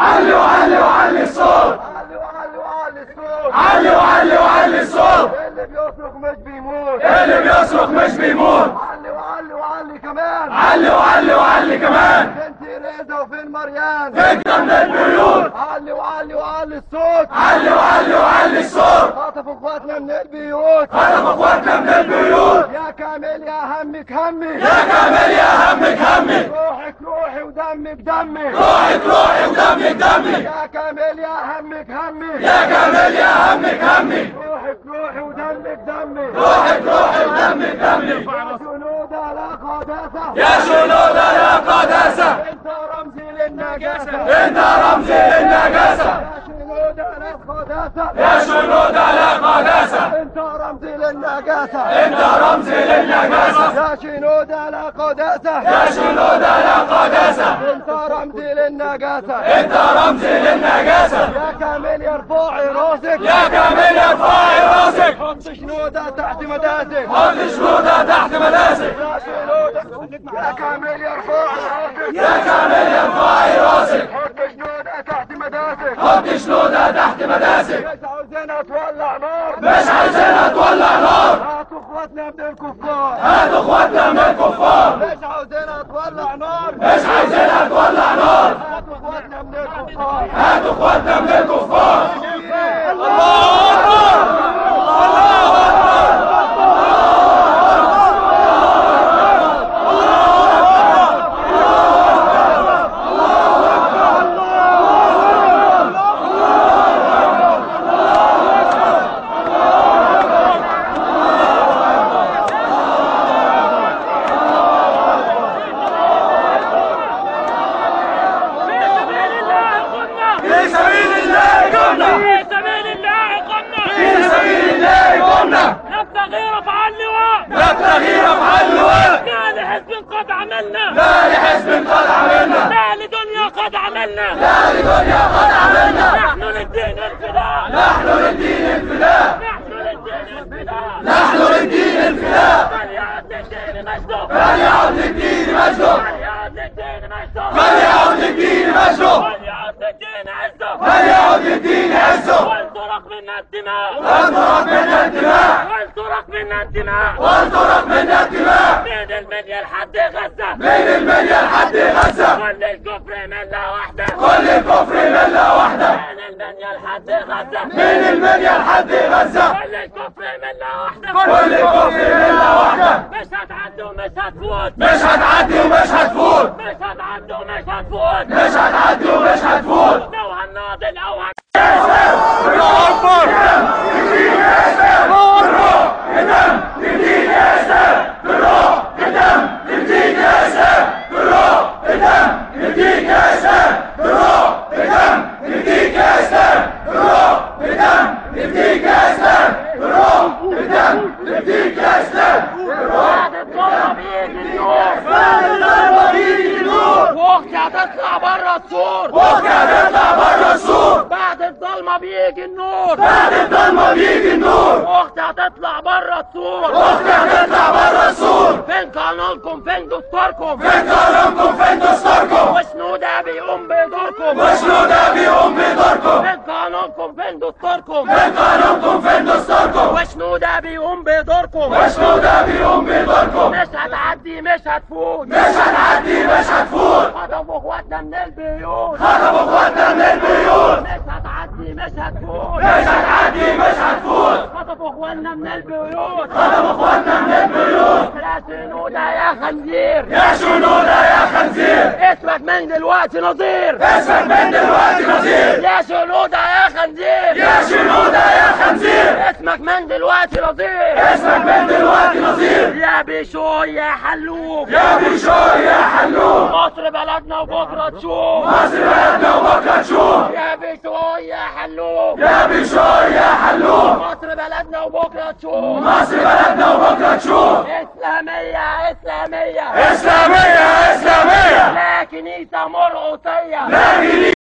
علي وعلي وعلي الصوت علي وعلي وعلي الصوت علي وعلي وعلي الصوت اللي بيصرخ مش بيموت. اللي بيصرخ مش بيموت. علي وعلي وعلي كمان. علي وعلي وعلي كمان. فين تيريزا وفين مريان؟ فكرة من البيوت؟ علي وعلي وعلي الصوت علي وعلي وعلي الصوت خطفوا اخواتنا من البيوت. خطف اخواتنا من البيوت. يا كامل يا همك همي يا كامل يا همك همي روحك روحي ودمك دمي روحك روحي ودمك دمي يا كامل يا همك همي يا كامل يا همك همي روحك روحي ودمك دمي روحك روحي ودمك دمي يا على قداسة يا جنود يا قداسة انت رمزي للنجاسة انت رمزي للنجاسة يا جنود على قداسة يا جنود على قداسة انت رمزي للنجاسة انت رمزي للنجاسة يا جنود على قداسة. يا جنود على قداسة. إنت رمزي للنجاسة إنت رمزي للنجاسة يا كامل يرفعي راسك. يا كامل ارفعي راسك. حط شنودة تحت مداسك. حط جنودها تحت مداسك. يا شنودة يا كامل يرفعي راسك. يا كامل ارفعي راسك. حط شنودة تحت مداسك. حط جنودها تحت مداسك. مش عاوزينها تولع نار. مش عايزينها تولع نار. هاتوا اخواتنا من الكفار. هاتوا اخواتنا من الكفار. مش عاوزينها تولع نار. مش عايزينها تولع نار هاتوا اخواتنا من الكفار هاتوا اخواتنا من الكفار في سبيل الله قمنا في سبيل الله قمنا في سبيل الله قمنا نبتغي رفع اللواء نبتغي رفع اللواء لا لحزب قد عملنا لا لحزب قد عملنا لا لدنيا قد عملنا لا لدنيا قد عملنا نحن للدين الفداء عزه فليعد للدين عزه ولترق منا الدماء. وانطرق منا الدماء. ولترق منا الدماء. وانطرق منا الدماء. من المنيا لحد غزة. من المنيا لحد غزة. كل الكفر مله واحدة كل الكفر ملة واحدة من المنيا لحد غزة. من المنيا لحد غزة. كل الكفر مله واحدة كل الكفر ملة واحدة مش هتعدي ومش هتفوت مش هتعدي ومش هتفوت مش هتعدي ومش هتفوت مش هتعدي ومش هتفوت لو هناضل أو للدين يا إسلام بعد الظلمة بيجي النور بعد الضربة بيجي النور واختي هتطلع بره السور واختي هتطلع بره السور بعد الظلمة بيجي النور بعد الضلمة بيجي النور واختي هتطلع بره السور واختي هتطلع بره السور فين قانونكم فين دستوركم فين قانونكم فين دستوركم وشنو بيقوم بدوركم وشنو بيقوم بدوركم فين قانونكم فين دستوركم فين قانونكم ده بيقوم بدوركم وشنو ده بيقوم بدوركم مش هتعدي مش هتفوت. مش هتعدي مش هتفوت. خطفوا اخواتنا من البيوت. خطفوا اخواتنا من البيوت. مش هتعدي مش هتفوت. مش هتعدي مش هتفوت. خطفوا اخواننا من البيوت. خطفوا اخواتنا من البيوت. لا سنودة يا خنزير. يا شنودة يا خنزير. اسمك من دلوقتي نظير. اسمك من دلوقتي نظير. يا سنودة يا خنزير يا شنودة يا خنزير اسمك من دلوقتي نظير؟ اسمك من دلوقتي نظير. يا بيشو يا حلوف يا بيشو يا حلوم. مصر بلدنا وبكرة تشوف. مصر بلدنا وبكرة تشوف. يا بيشو يا حلوف يا بيشو يا حلوم. مصر بلدنا وبكرة تشوف. مصر بلدنا وبكرة تشوف. إسلامية إسلامية. إسلامية إسلامية. لا كنيسة مرقصية لا كنيسة